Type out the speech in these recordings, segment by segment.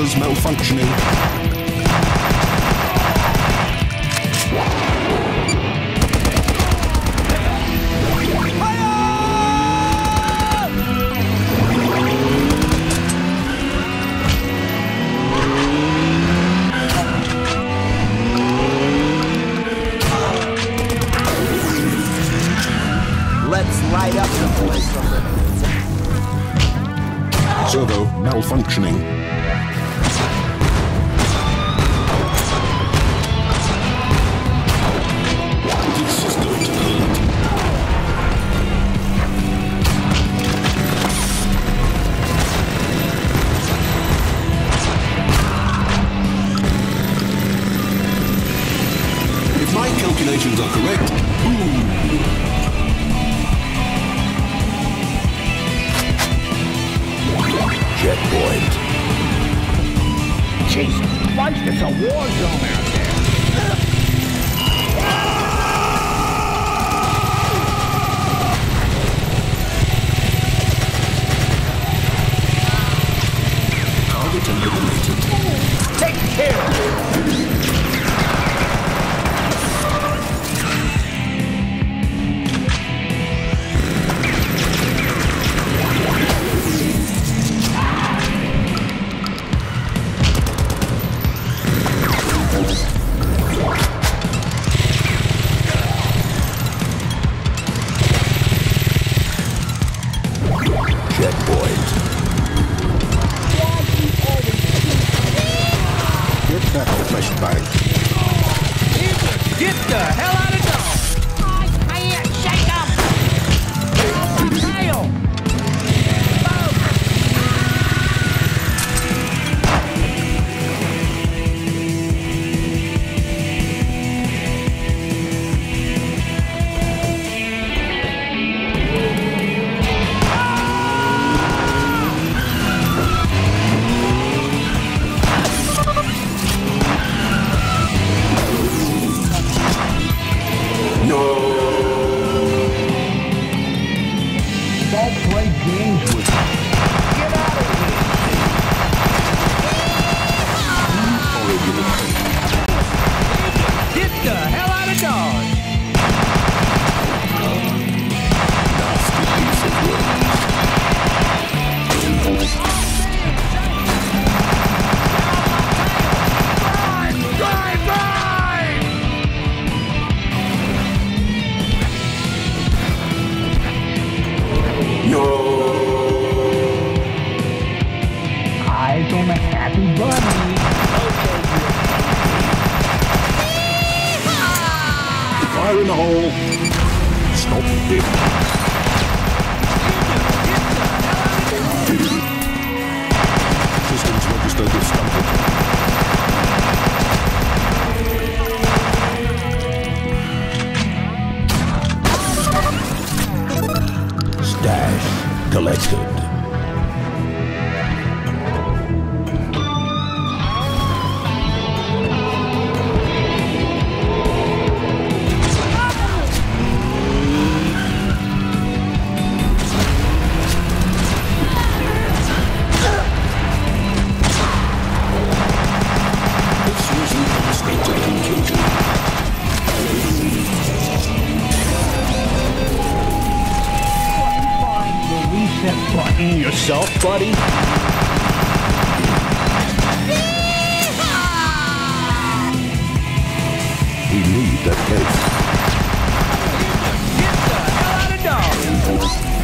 servers malfunctioning. calculations are correct. Ooh. Checkpoint. Jesus Christ, it's a war zone out there. Take care! that button yourself, buddy? We need that case. Get the hell out of Dodge!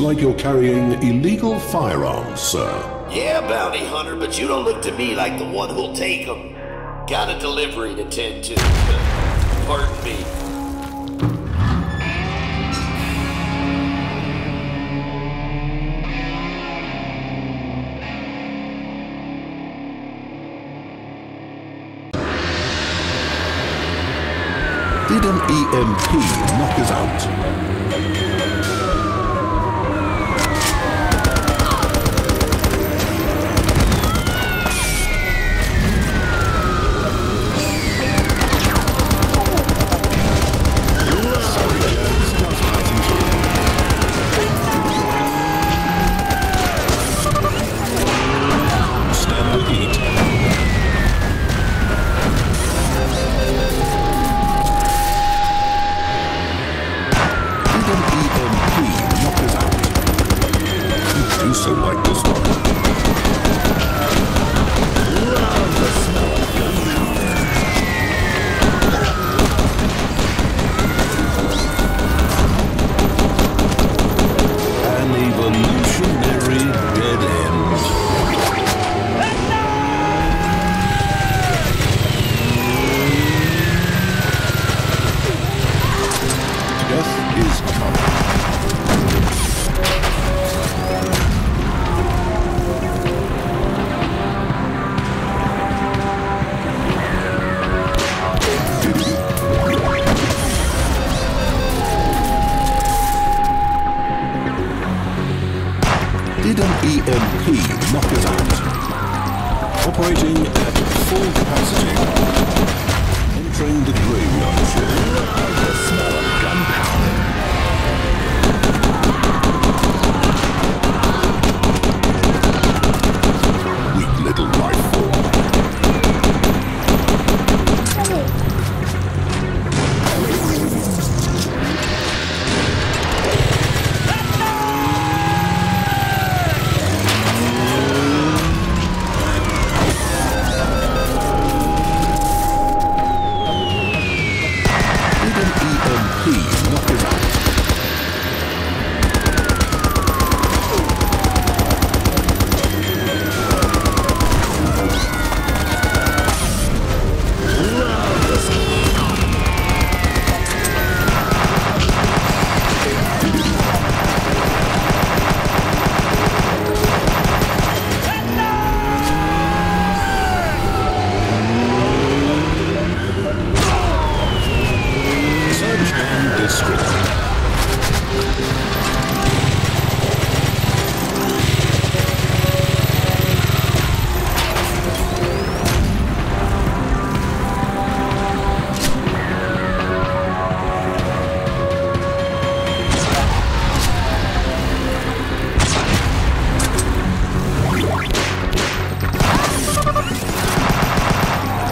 like you're carrying illegal firearms, sir. Yeah, bounty hunter, but you don't look to me like the one who'll take them. Got a delivery to tend to. Pardon me. Did an EMP knock us out?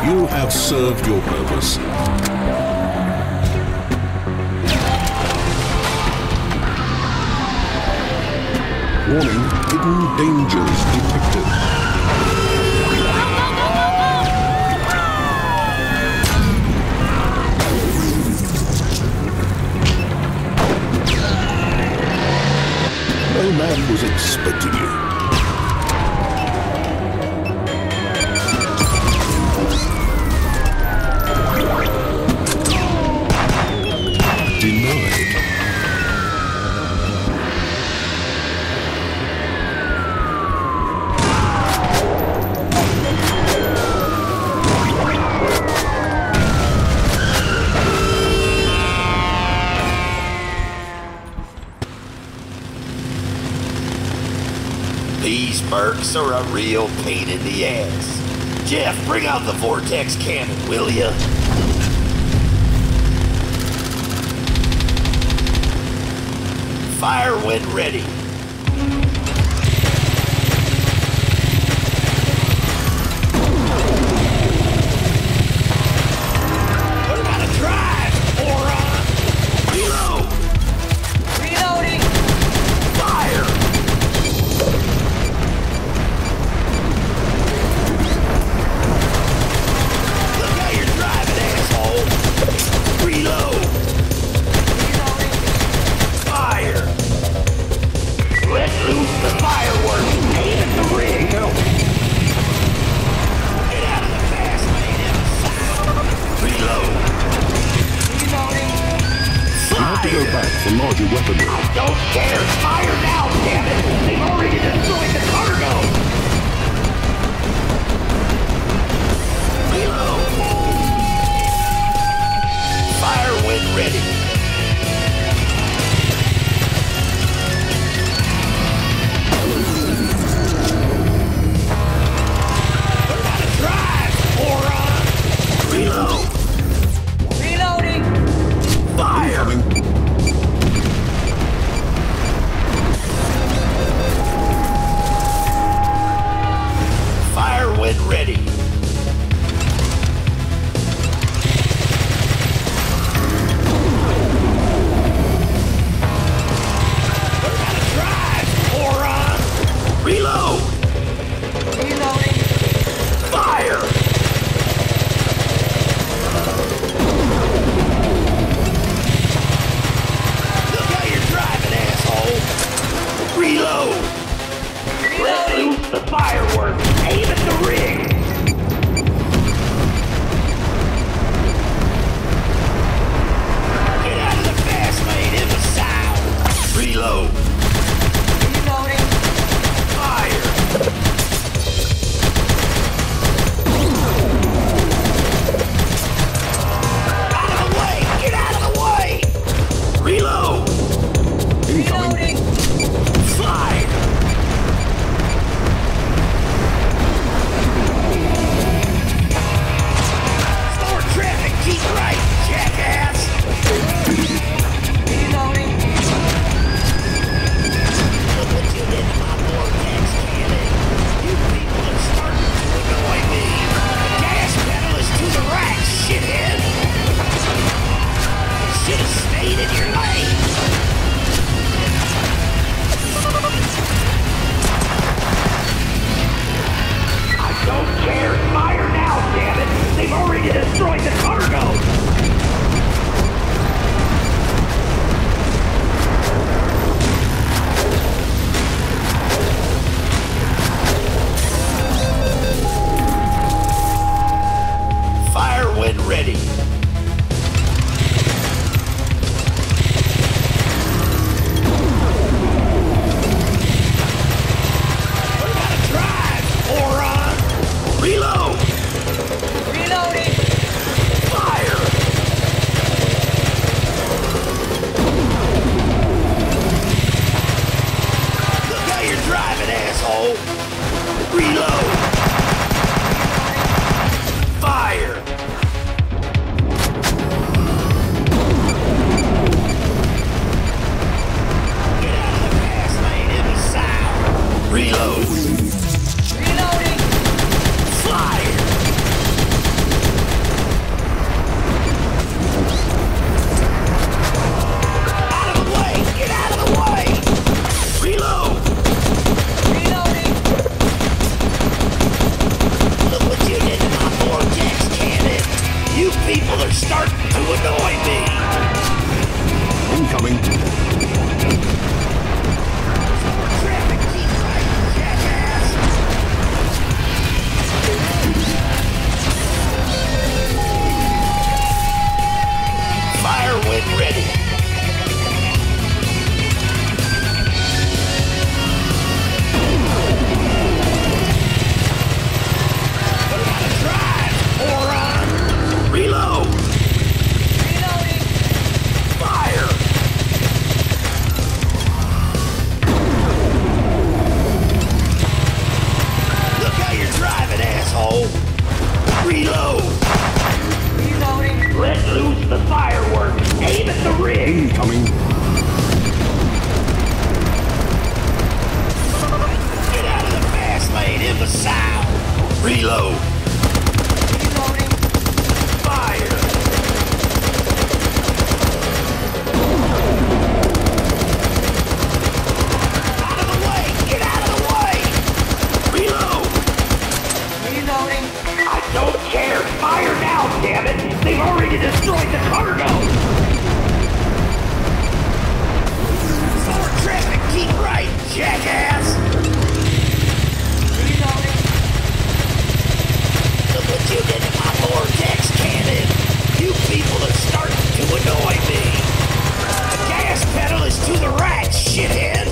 You have served your purpose. Warning, hidden dangers detected. No man was expecting you. jerks are a real pain in the ass. Jeff, bring out the vortex cannon, will ya? Fire when ready. Destroy the cargo! Aim at the rig! Incoming! Get out of the fast lane, imbecile! Reload! jackass! Look what you did to my vortex cannon! You people are starting to annoy me! The gas pedal is to the right, shithead!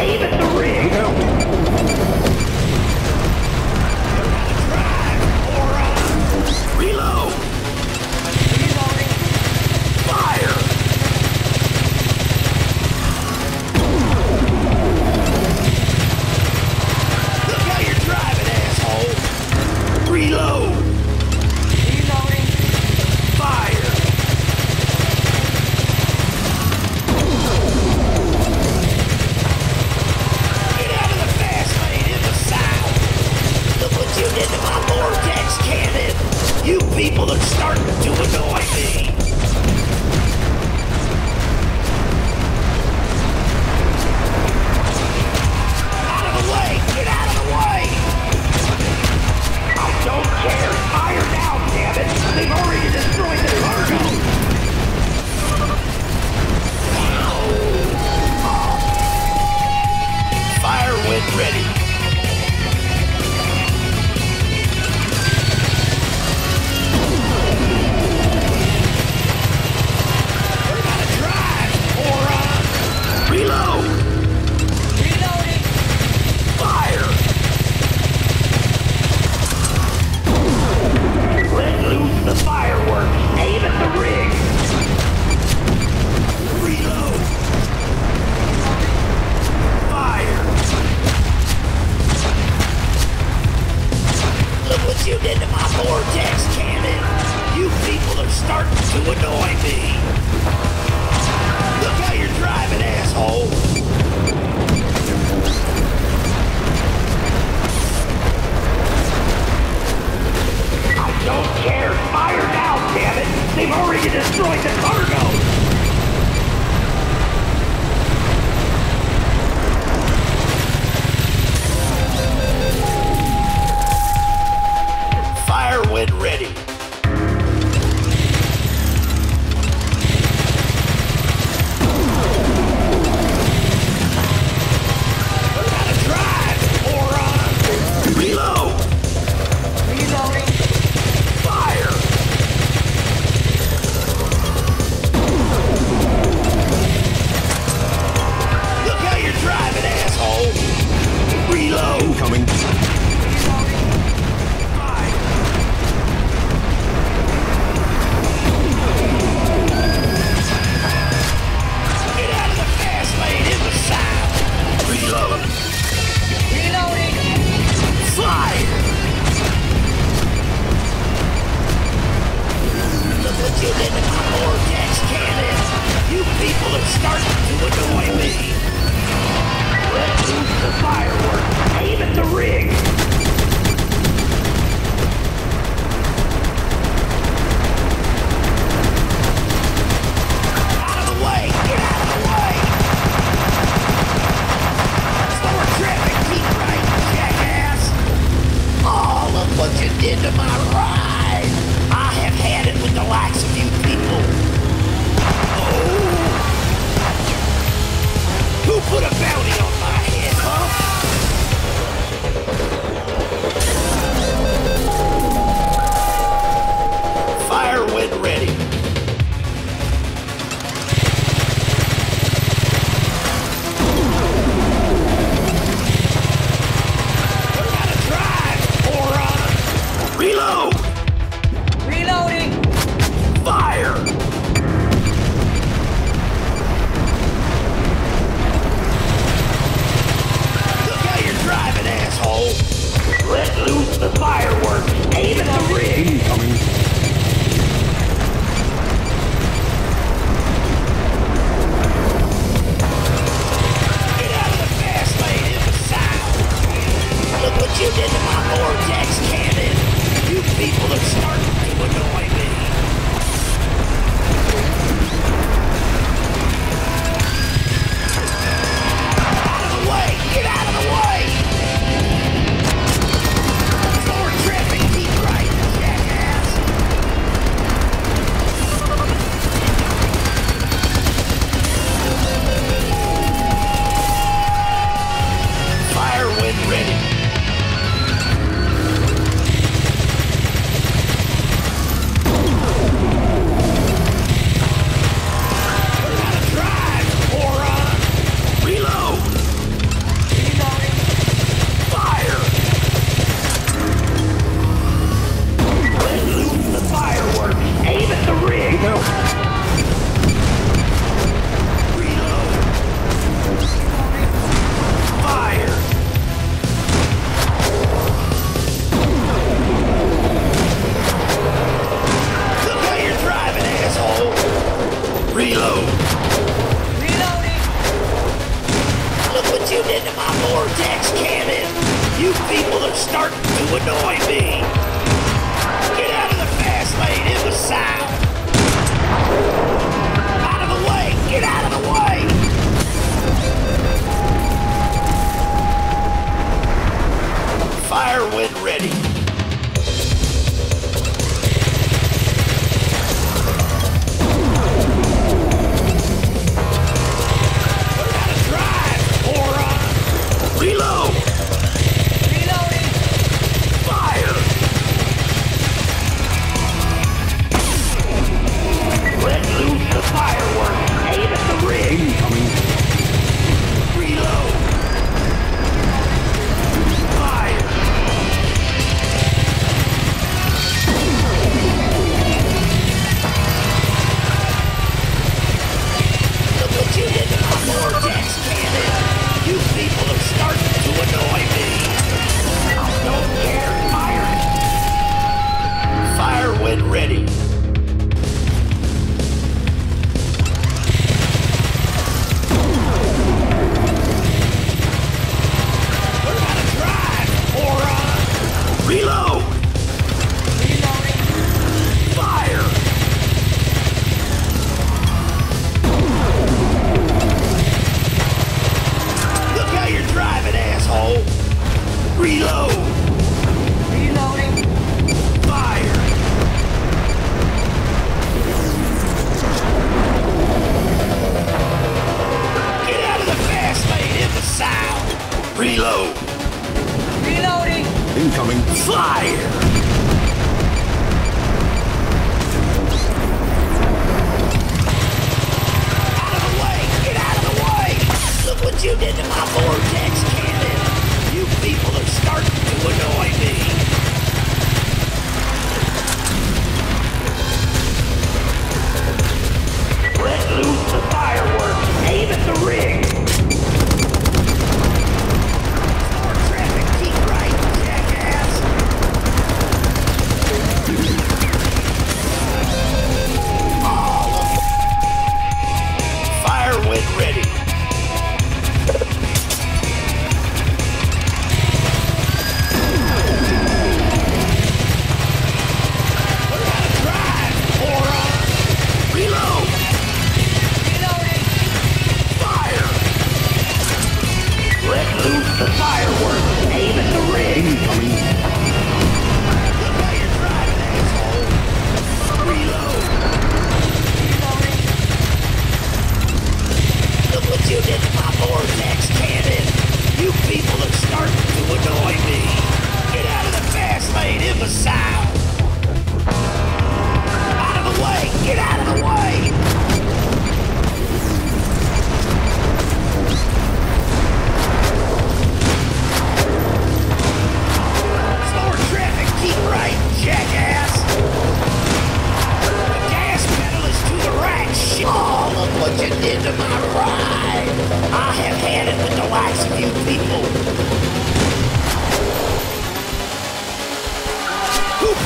aim at the ring. fireworks! Aim at the rig! Incoming.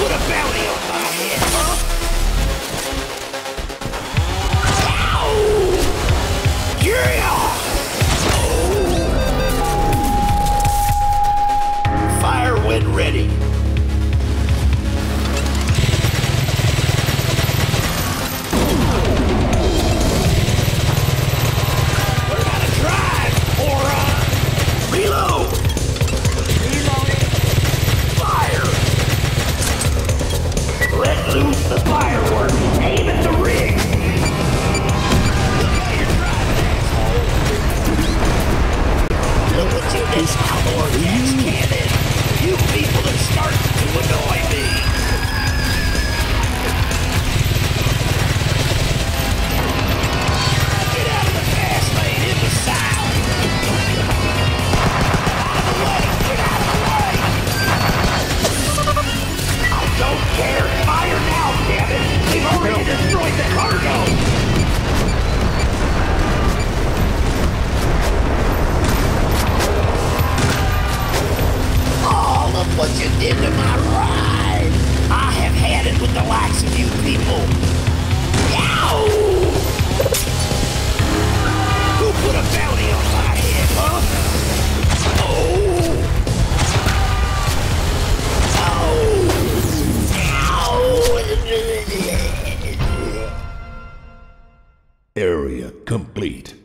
Put a bounty Fire now! They've already destroyed the cargo! All of what you did to my ride! I have had it with the likes of you people! Who put a bounty on my head, huh? Oh! Area complete.